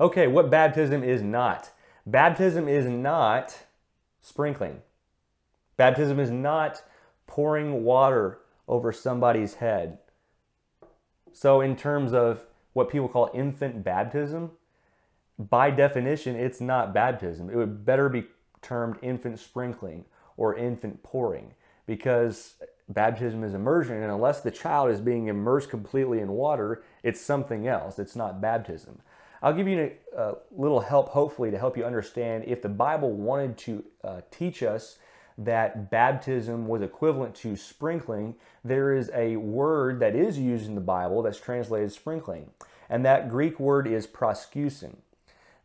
Okay, what baptism is not? Baptism is not sprinkling. Baptism is not pouring water over somebody's head. So, in terms of what people call infant baptism, by definition, it's not baptism. It would better be termed infant sprinkling or infant pouring because baptism is immersion, and unless the child is being immersed completely in water, it's something else. It's not baptism. I'll give you a, a little help, hopefully, to help you understand if the Bible wanted to uh, teach us that baptism was equivalent to sprinkling, there is a word that is used in the Bible that's translated sprinkling. And that Greek word is proschusin.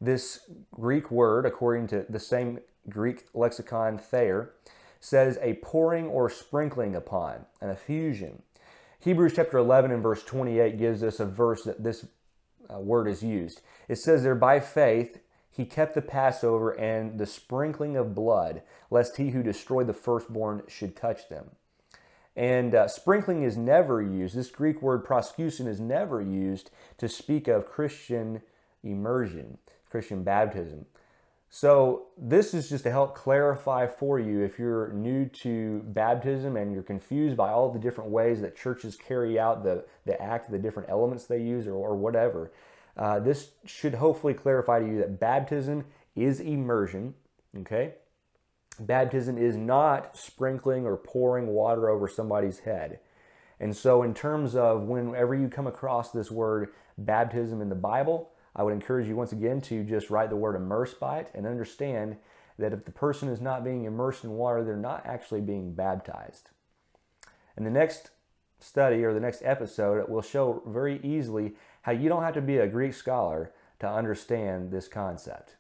This Greek word, according to the same Greek lexicon Thayer, says a pouring or sprinkling upon, an effusion. Hebrews chapter 11 and verse 28 gives us a verse that this uh, word is used. It says there, by faith, he kept the Passover and the sprinkling of blood, lest he who destroyed the firstborn should touch them. And uh, sprinkling is never used, this Greek word proschusin is never used to speak of Christian immersion, Christian baptism. So, this is just to help clarify for you if you're new to baptism and you're confused by all the different ways that churches carry out the, the act, the different elements they use, or, or whatever. Uh, this should hopefully clarify to you that baptism is immersion, okay? Baptism is not sprinkling or pouring water over somebody's head. And so, in terms of whenever you come across this word baptism in the Bible, I would encourage you once again to just write the word immerse by it and understand that if the person is not being immersed in water, they're not actually being baptized. In the next study or the next episode, will show very easily how you don't have to be a Greek scholar to understand this concept.